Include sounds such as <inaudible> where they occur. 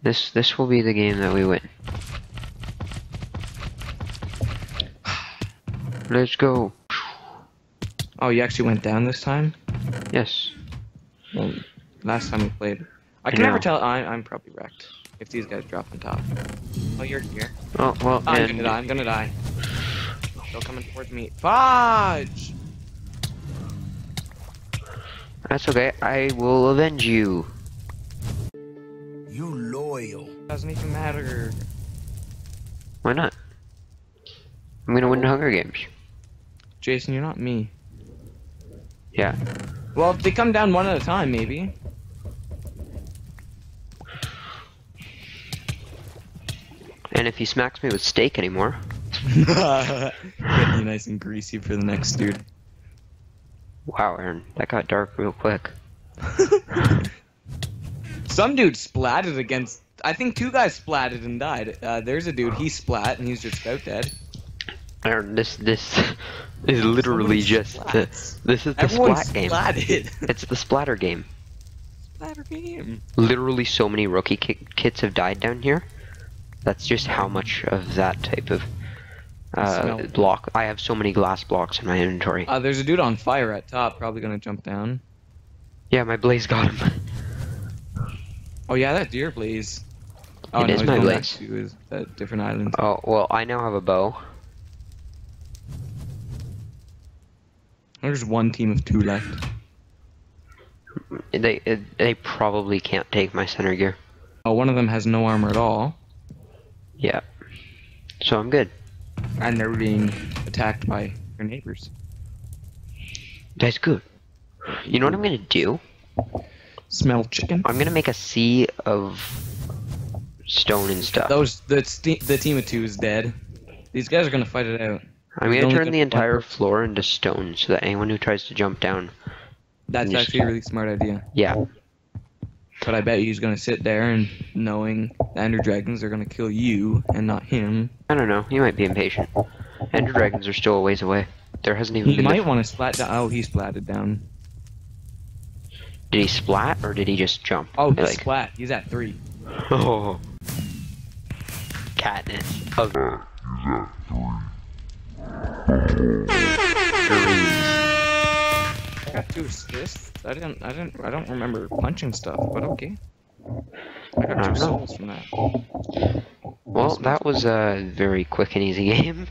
This this will be the game that we win. <sighs> Let's go. Oh, you actually went down this time? Yes. Well, last time we played. I I can never tell. I, I'm probably wrecked if these guys drop on top. Oh, you're here. Oh well. I'm and- gonna die. I'm gonna die. Still coming towards me. Fudge! That's okay. I will avenge you. You loyal. Doesn't even matter. Why not? I'm gonna win the Hunger Games. Jason, you're not me. Yeah. Well, if they come down one at a time, maybe. And if he smacks me with steak anymore, <laughs> Get you nice and greasy for the next dude. wow, Aaron, that got dark real quick. <laughs> Some dude splatted against. I think two guys splatted and died. Uh, there's a dude. He splat and he's just about dead. Aaron, this this <laughs> is literally Somebody just the, this is the Everyone splat game. splatted. It's the splatter game. Splatter game. Literally, so many rookie ki- kits have died down here. That's just how much of that type of uh, block. I have so many glass blocks in my inventory. Uh, there's a dude on fire at top. Probably gonna jump down. yeah, my blaze got him. Oh yeah, that deer blaze. Oh It no, is my blaze. to his, that different island. oh well, I now have a bow. There's one team of two left. They they probably can't take my center gear. Oh, one of them has no armor at all, Yeah. So I'm good. And they're being attacked by their neighbors. That's good. You know what I'm gonna do? Smell chicken. I'm gonna make a sea of stone and stuff. Those the st- the team of two is dead. These guys are gonna fight it out. I'm gonna turn the entire person. floor into stone so that anyone who tries to jump down, That's actually a really smart idea. yeah, But I bet he's gonna sit there and knowing the Ender Dragons are gonna kill you and not him. I don't know. He might be impatient. Ender dragons are still a ways away. There hasn't even He been. might the- want to splat down. Oh, he splatted down. Did he splat or did he just jump? Oh, he like splat. He's at three. <laughs> oh, Katniss oh. of dreams. <laughs> Got two assists. I didn't. I didn't. I don't remember punching stuff, but okay. I got I two know. souls from that. Well, that was a very quick and easy <laughs> game.